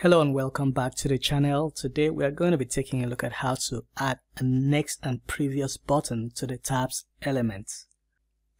Hello and welcome back to the channel. Today we are going to be taking a look at how to add a next and previous button to the tabs element.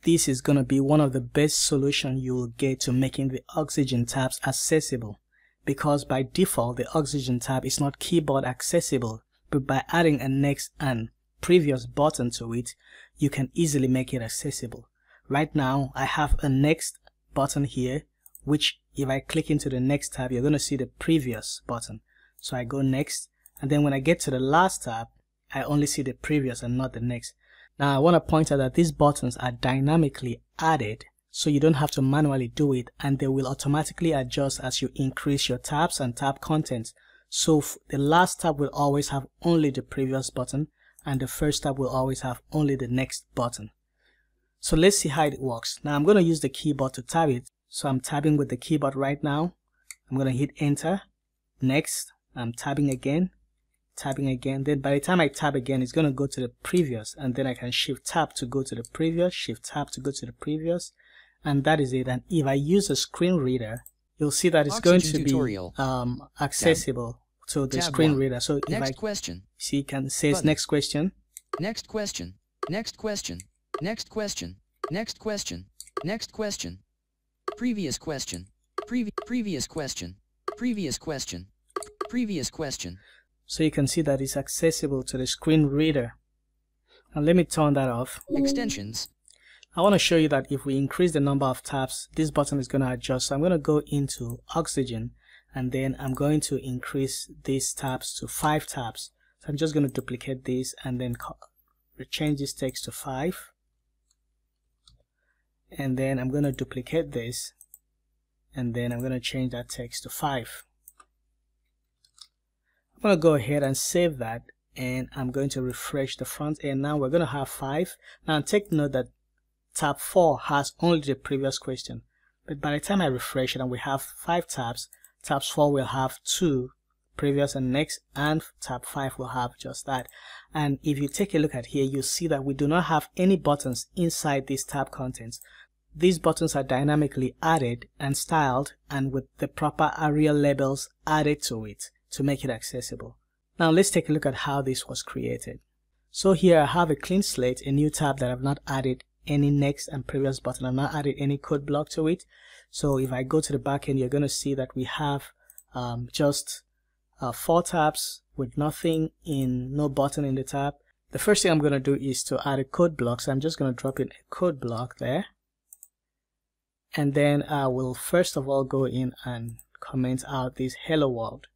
This is going to be one of the best solutions you will get to making the Oxygen tabs accessible because by default the Oxygen tab is not keyboard accessible but by adding a next and previous button to it you can easily make it accessible. Right now I have a next button here which if I click into the next tab, you're going to see the previous button. So I go next, and then when I get to the last tab, I only see the previous and not the next. Now I want to point out that these buttons are dynamically added, so you don't have to manually do it, and they will automatically adjust as you increase your tabs and tab contents. So the last tab will always have only the previous button, and the first tab will always have only the next button. So let's see how it works. Now I'm going to use the keyboard to tab it. So I'm tabbing with the keyboard right now. I'm going to hit enter. Next, I'm tabbing again, tabbing again. Then by the time I tab again, it's going to go to the previous and then I can shift tab to go to the previous, shift tab to go to the previous. And that is it. And if I use a screen reader, you'll see that it's Oxygen going to tutorial. be um, accessible to the tab screen one. reader. So next if I question. see, can say next question. Next question. Next question. Next question. Next question. Next question. Previous question. Previ previous question. Previous question. Previous question. So you can see that it's accessible to the screen reader. Now let me turn that off. Extensions. I want to show you that if we increase the number of tabs, this button is going to adjust. So I'm going to go into Oxygen and then I'm going to increase these tabs to 5 tabs. So I'm just going to duplicate this and then change this text to 5 and then I'm going to duplicate this. And then I'm going to change that text to 5 I'm going to go ahead and save that and I'm going to refresh the front end. Now we're going to have 5 now take note that tab 4 has only the previous question. But by the time I refresh it and we have 5 tabs tabs 4 will have 2 previous and next and tab 5 will have just that and if you take a look at here you see that we do not have any buttons inside these tab contents these buttons are dynamically added and styled and with the proper ARIA labels added to it to make it accessible. Now let's take a look at how this was created. So here I have a clean slate, a new tab that I've not added any next and previous button. I've not added any code block to it. So if I go to the back end, you're going to see that we have um, just uh, four tabs with nothing in, no button in the tab. The first thing I'm going to do is to add a code block. So I'm just going to drop in a code block there and then I will first of all go in and comment out this hello world.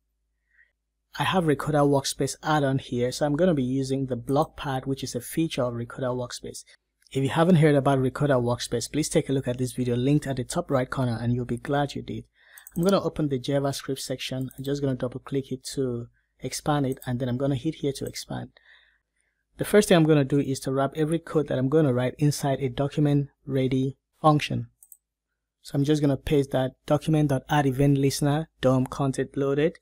I have Recoda Workspace add-on here, so I'm going to be using the block pad, which is a feature of Recoda Workspace. If you haven't heard about Recoda Workspace, please take a look at this video linked at the top right corner and you'll be glad you did. I'm going to open the JavaScript section. I'm just going to double click it to expand it and then I'm going to hit here to expand. The first thing I'm going to do is to wrap every code that I'm going to write inside a document ready function. So I'm just going to paste that document.add event listener DOM content loaded.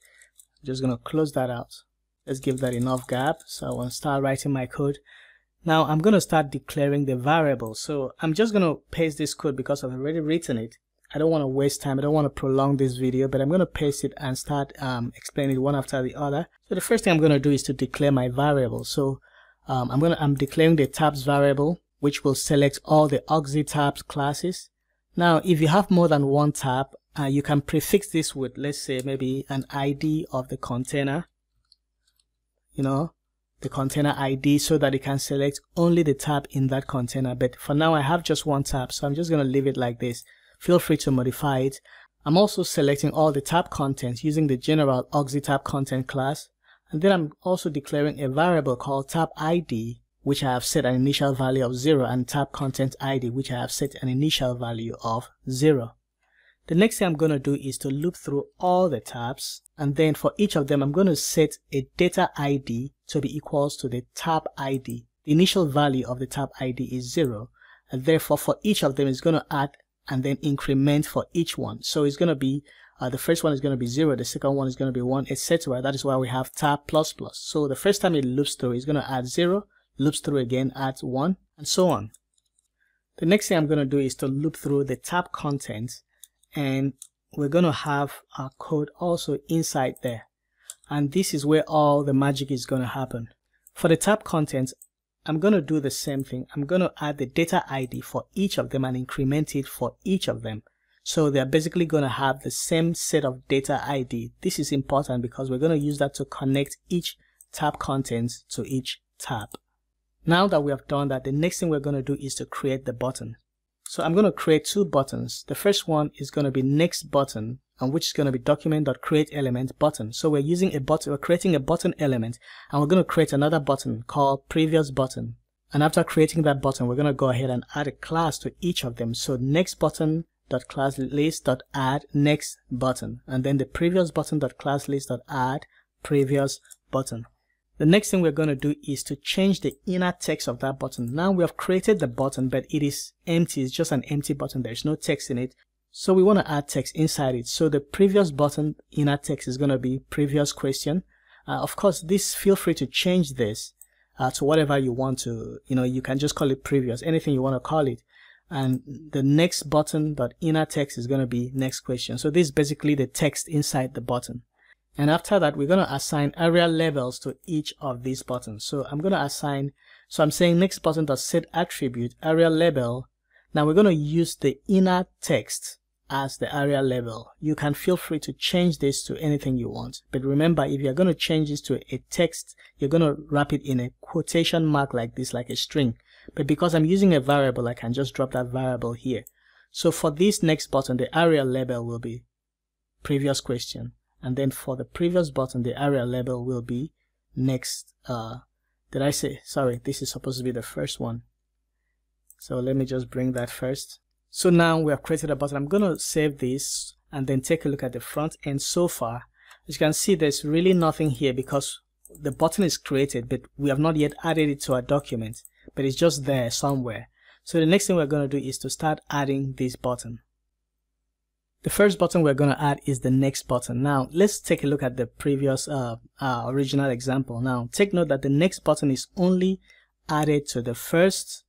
I'm just going to close that out. Let's give that enough gap. So I want to start writing my code. Now I'm going to start declaring the variable. So I'm just going to paste this code because I've already written it. I don't want to waste time. I don't want to prolong this video, but I'm going to paste it and start um, explaining it one after the other. So the first thing I'm going to do is to declare my variable. So um, I'm going to, I'm declaring the tabs variable, which will select all the Oxy tabs classes. Now, if you have more than one tab, uh, you can prefix this with, let's say, maybe an ID of the container, you know, the container ID so that it can select only the tab in that container. But for now, I have just one tab, so I'm just going to leave it like this. Feel free to modify it. I'm also selecting all the tab contents using the general OxyTab content class. And then I'm also declaring a variable called tab ID which I have set an initial value of 0 and tab content ID which I have set an initial value of 0. The next thing I'm going to do is to loop through all the tabs and then for each of them I'm going to set a data ID to be equals to the tab ID. The initial value of the tab ID is 0 and therefore for each of them it's going to add and then increment for each one. So it's going to be uh, the first one is going to be 0, the second one is going to be 1, etc. That is why we have tab plus plus. So the first time it loops through it's going to add 0, loops through again, adds 1, and so on. The next thing I'm going to do is to loop through the tab contents and we're going to have our code also inside there. And this is where all the magic is going to happen. For the tab contents, I'm going to do the same thing. I'm going to add the data ID for each of them and increment it for each of them. So they're basically going to have the same set of data ID. This is important because we're going to use that to connect each tab contents to each tab. Now that we have done that, the next thing we're going to do is to create the button. So I'm going to create two buttons. The first one is going to be next button and which is going to be document.createElement button. So we're using a button, we're creating a button element and we're going to create another button called previous button. And after creating that button, we're going to go ahead and add a class to each of them. So next button dot class list dot add next button and then the previous button dot class list dot add previous button. The next thing we're going to do is to change the inner text of that button. Now we have created the button, but it is empty. It's just an empty button. There's no text in it. So we want to add text inside it. So the previous button inner text is going to be previous question. Uh, of course, this feel free to change this uh, to whatever you want to. You know, you can just call it previous, anything you want to call it. And the next button dot inner text is going to be next question. So this is basically the text inside the button. And after that, we're going to assign aria labels to each of these buttons. So I'm going to assign, so I'm saying next button dot set attribute aria label now we're going to use the inner text as the aria label. You can feel free to change this to anything you want. But remember, if you're going to change this to a text, you're going to wrap it in a quotation mark like this, like a string. But because I'm using a variable, I can just drop that variable here. So for this next button, the aria label will be previous question. And then for the previous button, the aria label will be next. Uh, did I say, sorry, this is supposed to be the first one. So let me just bring that first. So now we have created a button. I'm going to save this and then take a look at the front end so far. As you can see, there's really nothing here because the button is created, but we have not yet added it to our document, but it's just there somewhere. So the next thing we're going to do is to start adding this button. The first button we're going to add is the next button. Now, let's take a look at the previous uh, uh, original example. Now, take note that the next button is only added to the first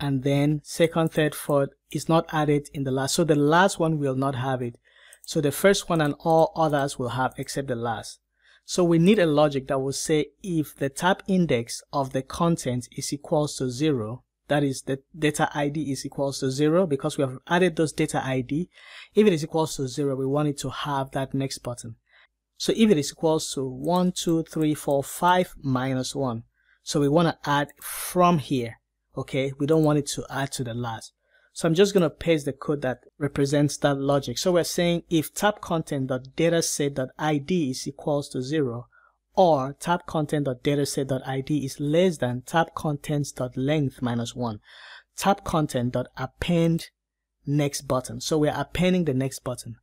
and then second, third, fourth is not added in the last. So the last one will not have it. So the first one and all others will have except the last. So we need a logic that will say if the tab index of the content is equals to zero, that is the data ID is equals to zero because we have added those data ID. If it is equals to zero, we want it to have that next button. So if it is equals to one, two, three, four, five minus one. So we want to add from here okay we don't want it to add to the last so I'm just going to paste the code that represents that logic. So we're saying if tab content.dataset.id is equals to 0 or tab content.dataset.id is less than tab contents.length minus 1, tab content.append next button. So we're appending the next button.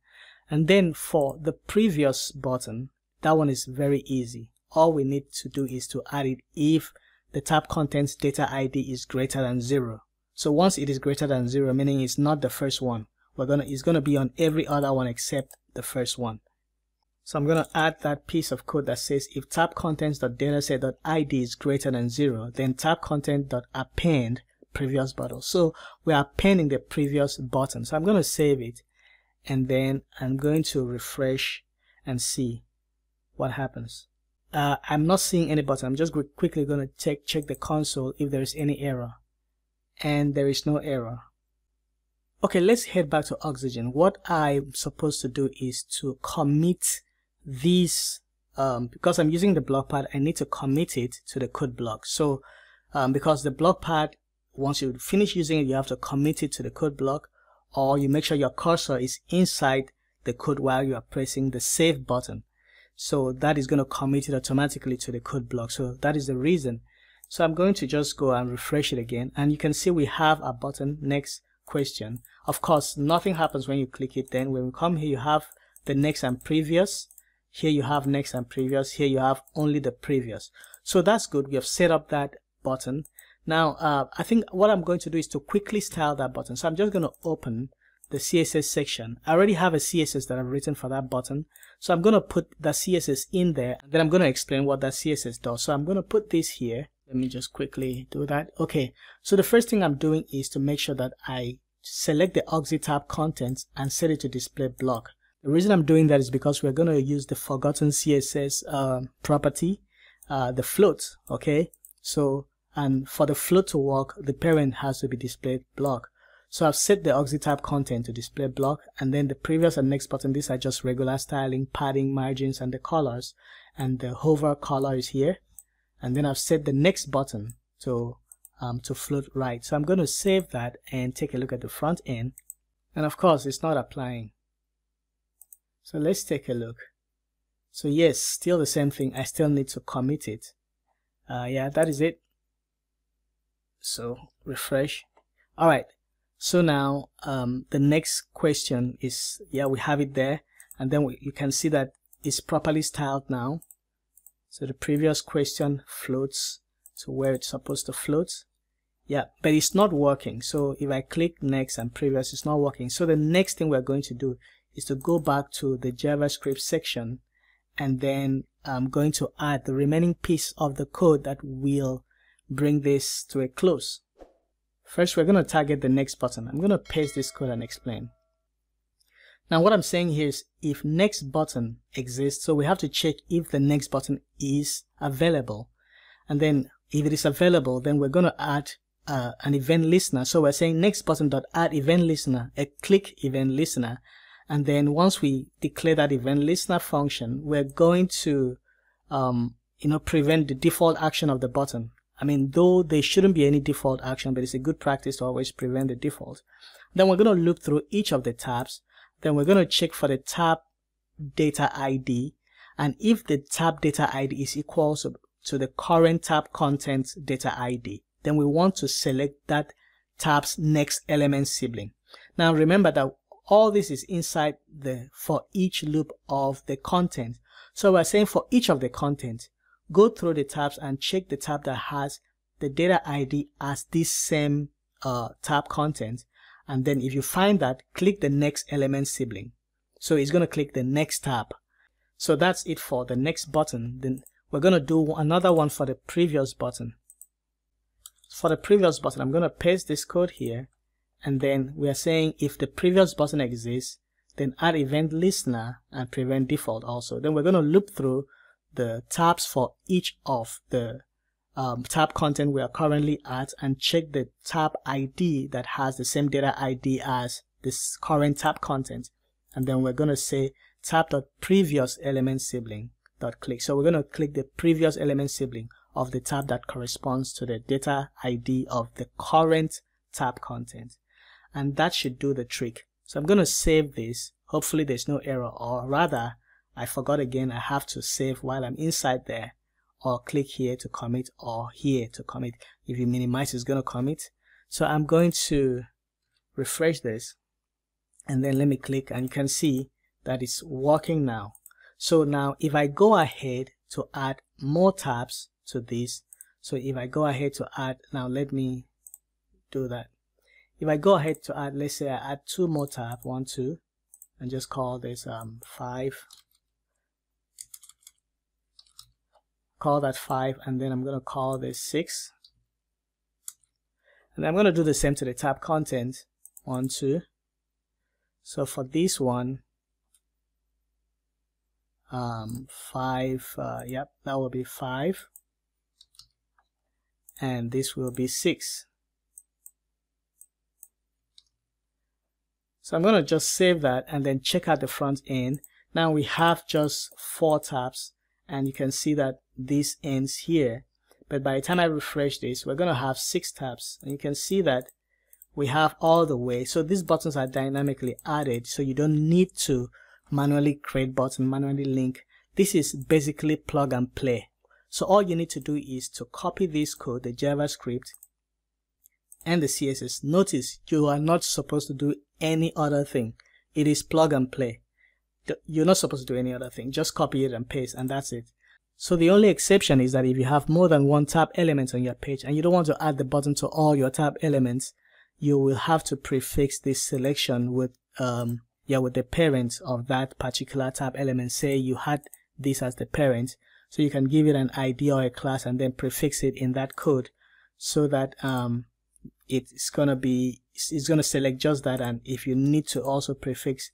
And then for the previous button, that one is very easy. All we need to do is to add it if the tab contents data ID is greater than zero. So once it is greater than zero, meaning it's not the first one, we're gonna it's gonna be on every other one except the first one. So I'm gonna add that piece of code that says if tab contents.dataset.id is greater than zero, then tab content.append previous button. So we are appending the previous button. So I'm gonna save it and then I'm going to refresh and see what happens uh, I'm not seeing any button. I'm just quickly going to check check the console if there is any error. And there is no error. Okay, let's head back to Oxygen. What I'm supposed to do is to commit these, um, because I'm using the block pad, I need to commit it to the code block. So, um, because the block pad, once you finish using it, you have to commit it to the code block, or you make sure your cursor is inside the code while you are pressing the save button. So that is going to commit it automatically to the code block. So that is the reason. So I'm going to just go and refresh it again and you can see we have a button next question. Of course nothing happens when you click it. Then when we come here you have the next and previous here you have next and previous here you have only the previous so that's good we have set up that button now uh, I think what I'm going to do is to quickly style that button so I'm just going to open the CSS section. I already have a CSS that I've written for that button. So I'm going to put the CSS in there. And then I'm going to explain what that CSS does. So I'm going to put this here. Let me just quickly do that. Okay. So the first thing I'm doing is to make sure that I select the Oxy tab content and set it to display block. The reason I'm doing that is because we're going to use the forgotten CSS uh, property, uh, the float, okay? So, and for the float to work, the parent has to be displayed block. So I've set the tab content to display block and then the previous and next button, these are just regular styling, padding, margins, and the colors. And the hover color is here. And then I've set the next button to um, to float right. So I'm going to save that and take a look at the front end. And of course, it's not applying. So let's take a look. So yes, still the same thing. I still need to commit it. Uh, yeah, that is it. So refresh. All right. So now um, the next question is, yeah, we have it there. And then we, you can see that it's properly styled now. So the previous question floats to where it's supposed to float yeah but it's not working so if I click next and previous it's not working so the next thing we're going to do is to go back to the JavaScript section and then I'm going to add the remaining piece of the code that will bring this to a close first we're going to target the next button I'm going to paste this code and explain now what I'm saying here is if next button exists so we have to check if the next button is available and then if it is available then we're going to add uh, an event listener. So we're saying next button dot add event listener, a click event listener. And then once we declare that event listener function, we're going to, um, you know, prevent the default action of the button. I mean, though there shouldn't be any default action, but it's a good practice to always prevent the default. Then we're going to look through each of the tabs. Then we're going to check for the tab data ID. And if the tab data ID is equal to, to the current tab content data ID, then we want to select that tab's next element sibling. Now remember that all this is inside the for each loop of the content. So we're saying for each of the content, go through the tabs and check the tab that has the data ID as this same uh, tab content. And then if you find that, click the next element sibling. So it's going to click the next tab. So that's it for the next button. Then we're going to do another one for the previous button for the previous button, I'm going to paste this code here. And then we are saying if the previous button exists, then add event listener and prevent default also. Then we're going to loop through the tabs for each of the um, tab content we are currently at and check the tab ID that has the same data ID as this current tab content. And then we're going to say tab.previous element sibling dot click. So we're going to click the previous element sibling of the tab that corresponds to the data ID of the current tab content. And that should do the trick. So I'm going to save this. Hopefully there's no error or rather I forgot again I have to save while I'm inside there or click here to commit or here to commit. If you minimize it's going to commit. So I'm going to refresh this and then let me click and you can see that it's working now. So now if I go ahead to add more tabs to this so if I go ahead to add now let me do that if I go ahead to add let's say I add two more tab one two and just call this um five. Call that five and then I'm gonna call this six. And I'm gonna do the same to the tab content one two. So for this one um five uh, yep that will be five. And this will be 6. So I'm going to just save that and then check out the front end. Now we have just four tabs and you can see that this ends here. But by the time I refresh this, we're going to have six tabs and you can see that we have all the way. So these buttons are dynamically added so you don't need to manually create button, manually link. This is basically plug and play. So all you need to do is to copy this code, the JavaScript and the CSS. Notice you are not supposed to do any other thing. It is plug and play. You're not supposed to do any other thing. Just copy it and paste and that's it. So the only exception is that if you have more than one tab element on your page and you don't want to add the button to all your tab elements, you will have to prefix this selection with um yeah with the parent of that particular tab element. Say you had this as the parent so you can give it an ID or a class and then prefix it in that code so that um, it's gonna be it's gonna select just that. And if you need to also prefix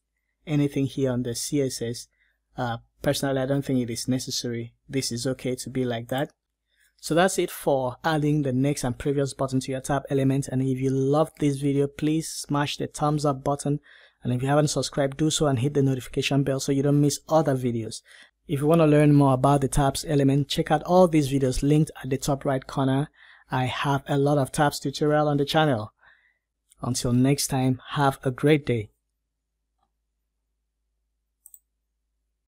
anything here on the css uh, personally i don't think it is necessary. This is okay to be like that. So that's it for adding the next and previous button to your tab element. And if you loved this video please smash the thumbs up button. And if you haven't subscribed do so and hit the notification bell so you don't miss other videos. If you want to learn more about the tabs element check out all these videos linked at the top right corner I have a lot of tabs tutorial on the channel. Until next time, have a great day.